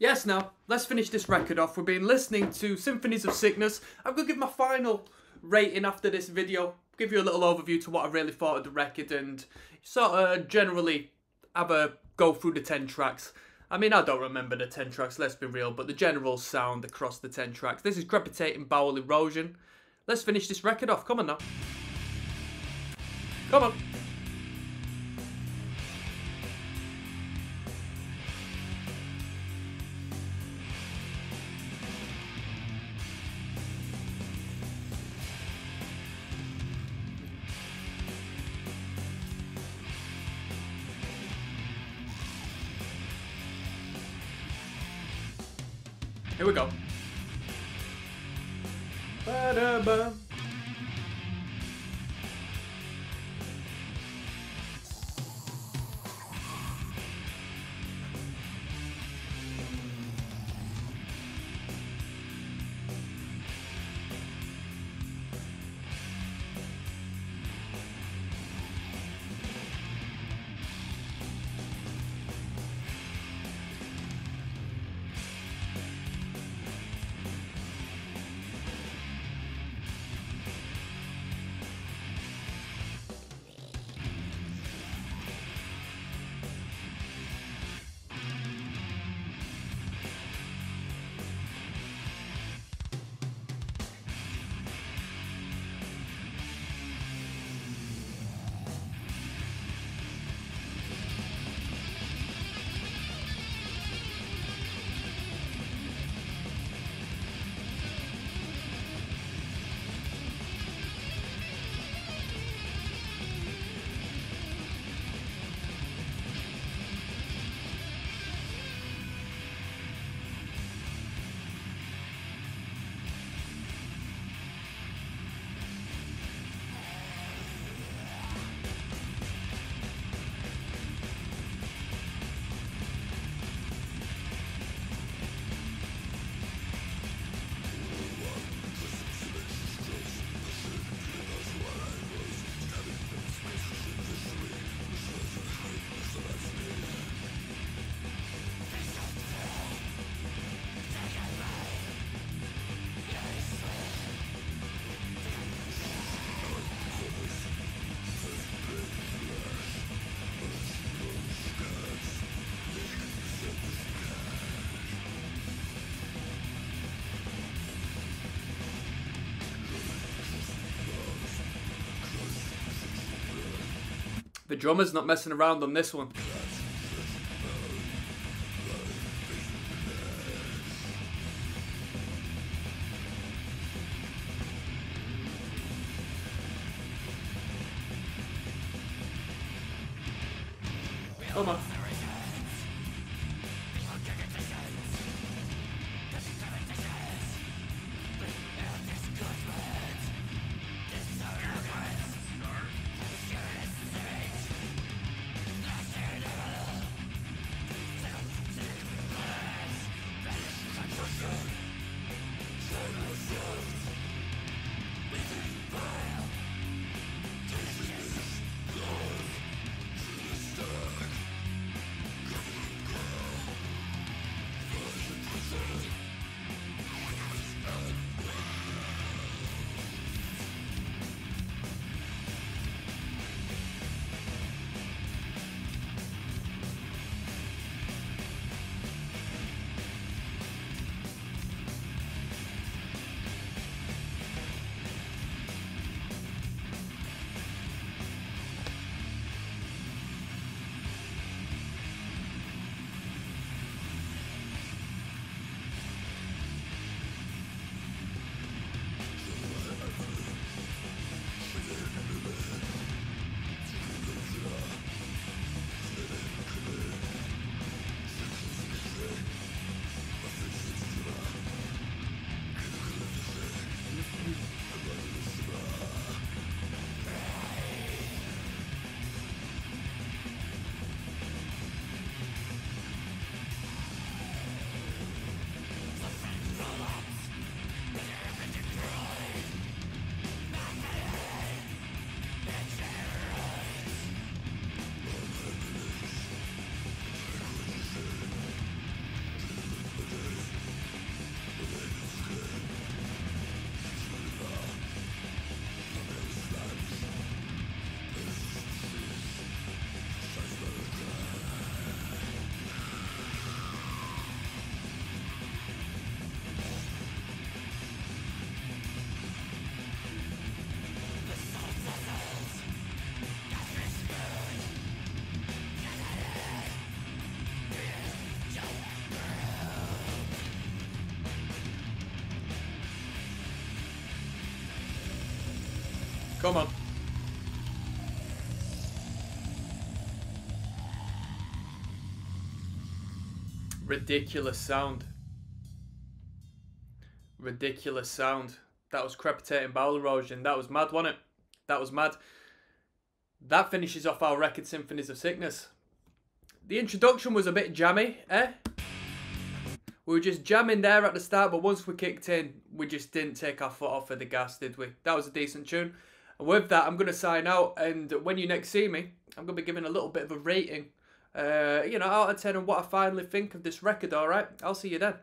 Yes, now, let's finish this record off. We've been listening to Symphonies of Sickness. I'm going to give my final rating after this video. Give you a little overview to what I really thought of the record and sort of generally have a go through the 10 tracks. I mean, I don't remember the 10 tracks, let's be real, but the general sound across the 10 tracks. This is Crepitating Bowel Erosion. Let's finish this record off. Come on now. Come on. Here we go. Ba-da-ba. The drummer's not messing around on this one. Come on. Come on. Ridiculous sound. Ridiculous sound. That was crepitating bowel erosion. That was mad, wasn't it? That was mad. That finishes off our record Symphonies of Sickness. The introduction was a bit jammy, eh? We were just jamming there at the start, but once we kicked in, we just didn't take our foot off of the gas, did we? That was a decent tune. And with that, I'm going to sign out. And when you next see me, I'm going to be giving a little bit of a rating, uh, you know, out of 10 on what I finally think of this record, alright? I'll see you then.